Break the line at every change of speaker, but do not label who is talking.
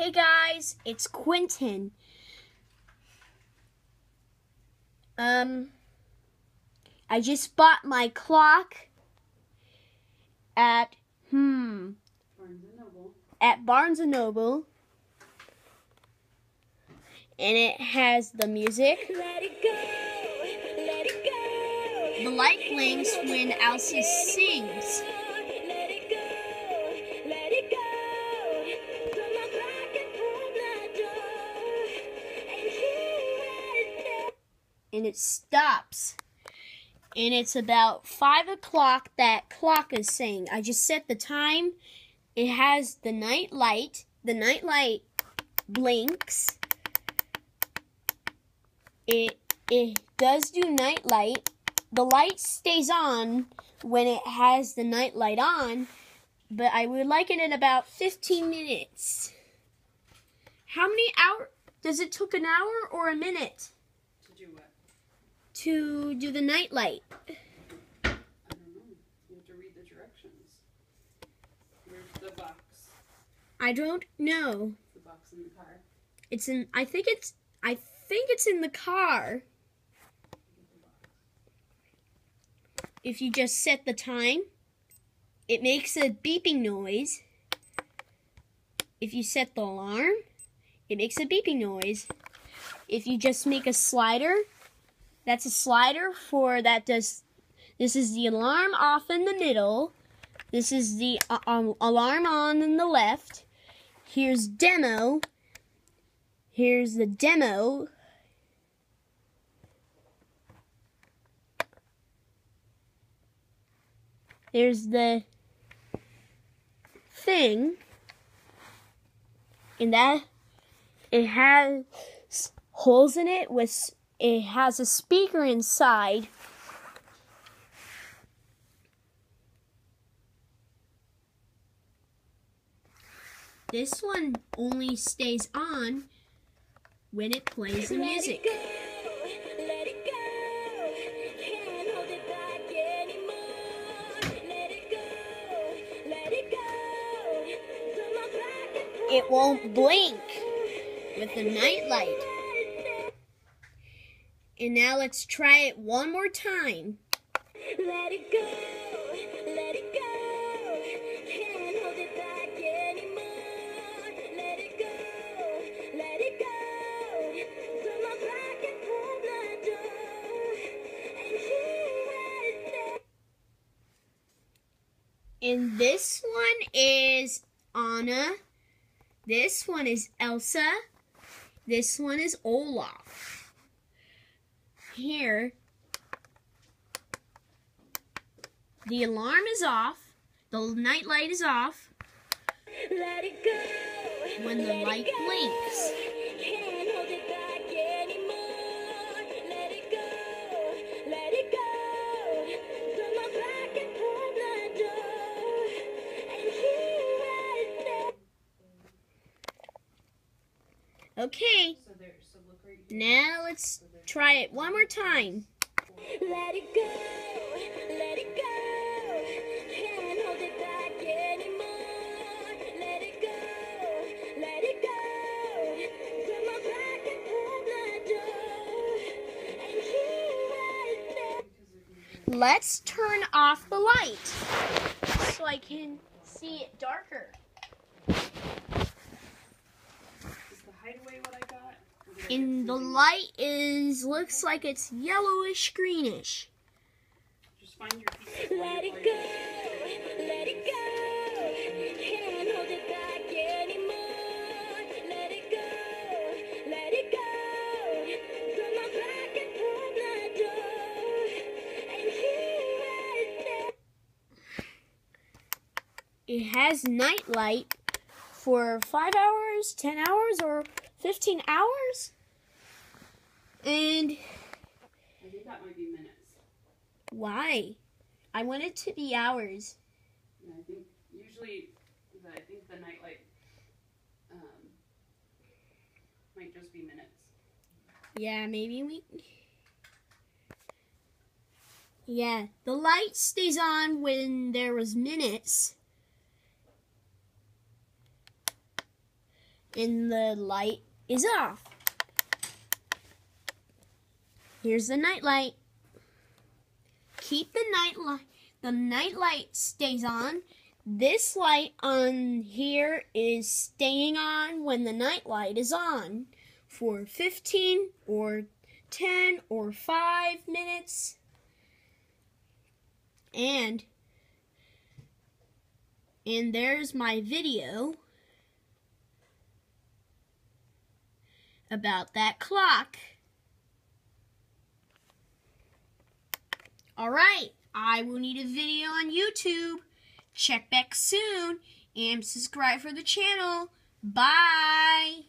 Hey guys, it's Quentin. Um, I just bought my clock at hmm
Barnes and Noble.
at Barnes and Noble, and it has the music.
Let it go, let it go.
The light blinks when Elsa sings.
And it
stops. And it's about five o'clock that clock is saying. I just set the time. It has the night light. The night light blinks. It it does do night light. The light stays on when it has the night light on, but I would like it in about 15 minutes. How many hour does it took an hour or a minute?
To do what?
to do the night light.
I don't know. You have to read the directions. Where's the box?
I don't know.
The box in the car.
It's in I think it's I think it's in the car. If you just set the time, it makes a beeping noise. If you set the alarm, it makes a beeping noise. If you just make a slider, that's a slider for that does this is the alarm off in the middle. This is the uh, um, alarm on in the left. Here's demo. Here's the demo. There's the thing. And that it has holes in it with it has a speaker inside. This one only stays on when it plays the music.
It go, let it go. Can't hold it back anymore. Let it go, let it go. Come on back and
It won't blink with the night light. And now let's try it one more time.
Let it go, let it go. Can't hold it back anymore. Let it go, let it go. Come on back and open the door. And here.
And this one is Anna. This one is Elsa. This one is Olaf. Here, the alarm is off. The night light is off
Let it go.
when the
let
light blinks.
Can't hold it back anymore. Let it go. Let it go. Come on back and open the door. And here it is.
Okay,
So there. So look right here.
now let's try it one more time.
Let it go. Let it go. Can't hold it back anymore. Let it go. Let it go. Come on back and open the door. And is.
Let's turn off the light so I can see it darker.
Is the hideaway what I got? Or did I
And the light is looks like it's yellowish greenish.
Just find your piece of
Let it go, let it go. Can't hold it back anymore. Let it go, let it go. Come on back and open the door. And here it is.
It has night light for five hours, ten hours, or fifteen hours. And
I think that might be minutes.
why? I want it to be hours.
And I think usually, the, I think the nightlight um, might just be minutes.
Yeah, maybe we. Yeah, the light stays on when there was minutes. and the light is off. Here's the night light. Keep the night light. The night light stays on. This light on here is staying on when the night light is on for 15 or 10 or 5 minutes. And and there's my video about that clock. All right, I will need a video on YouTube. Check back soon and subscribe for the channel. Bye.